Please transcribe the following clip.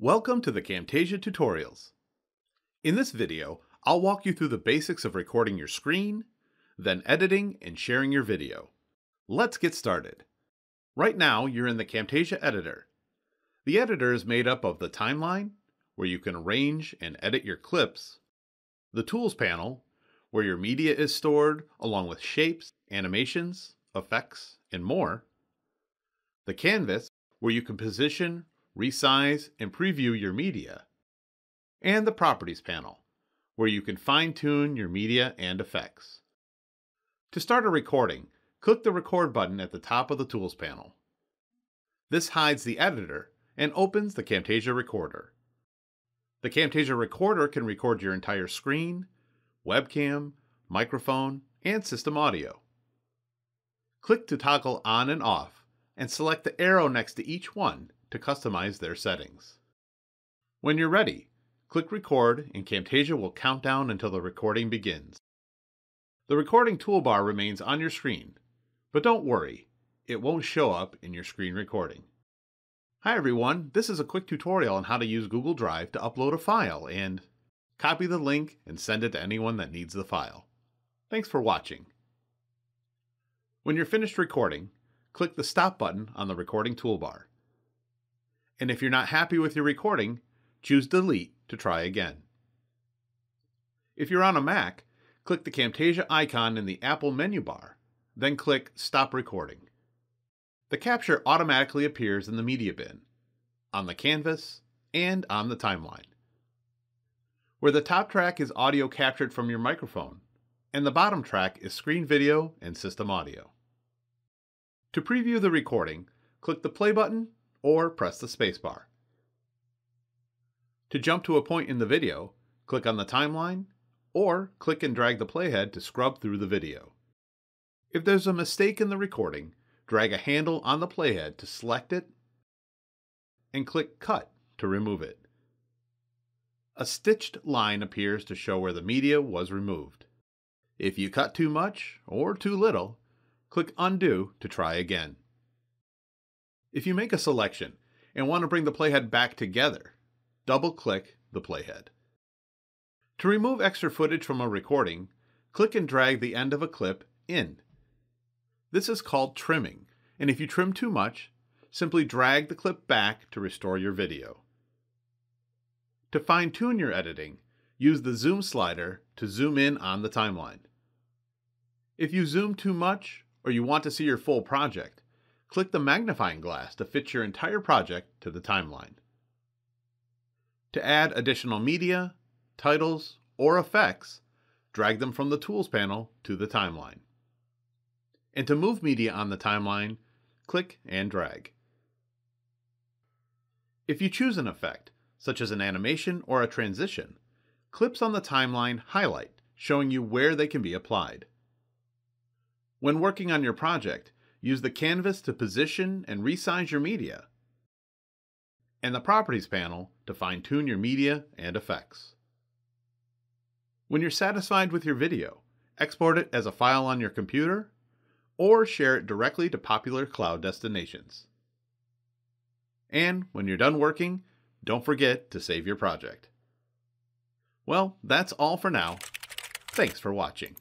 Welcome to the Camtasia tutorials. In this video, I'll walk you through the basics of recording your screen, then editing and sharing your video. Let's get started. Right now, you're in the Camtasia editor. The editor is made up of the timeline, where you can arrange and edit your clips, the tools panel, where your media is stored along with shapes, animations, effects, and more, the canvas, where you can position, resize, and preview your media, and the Properties panel, where you can fine-tune your media and effects. To start a recording, click the Record button at the top of the Tools panel. This hides the editor and opens the Camtasia Recorder. The Camtasia Recorder can record your entire screen, webcam, microphone, and system audio. Click to toggle on and off, and select the arrow next to each one to customize their settings. When you're ready, click record and Camtasia will count down until the recording begins. The recording toolbar remains on your screen, but don't worry, it won't show up in your screen recording. Hi everyone, this is a quick tutorial on how to use Google Drive to upload a file and copy the link and send it to anyone that needs the file. Thanks for watching. When you're finished recording, click the stop button on the recording toolbar. And if you're not happy with your recording, choose delete to try again. If you're on a Mac, click the Camtasia icon in the Apple menu bar, then click Stop Recording. The capture automatically appears in the media bin, on the canvas, and on the timeline. Where the top track is audio captured from your microphone, and the bottom track is screen video and system audio. To preview the recording, click the play button or press the spacebar. To jump to a point in the video, click on the timeline or click and drag the playhead to scrub through the video. If there's a mistake in the recording, drag a handle on the playhead to select it and click Cut to remove it. A stitched line appears to show where the media was removed. If you cut too much or too little, click Undo to try again. If you make a selection and want to bring the playhead back together, double-click the playhead. To remove extra footage from a recording, click and drag the end of a clip in. This is called trimming, and if you trim too much, simply drag the clip back to restore your video. To fine-tune your editing, use the zoom slider to zoom in on the timeline. If you zoom too much or you want to see your full project, click the magnifying glass to fit your entire project to the timeline. To add additional media, titles, or effects, drag them from the Tools panel to the timeline. And to move media on the timeline, click and drag. If you choose an effect, such as an animation or a transition, clips on the timeline highlight, showing you where they can be applied. When working on your project, use the canvas to position and resize your media, and the Properties panel to fine-tune your media and effects. When you're satisfied with your video, export it as a file on your computer, or share it directly to popular cloud destinations. And when you're done working, don't forget to save your project. Well, that's all for now. Thanks for watching.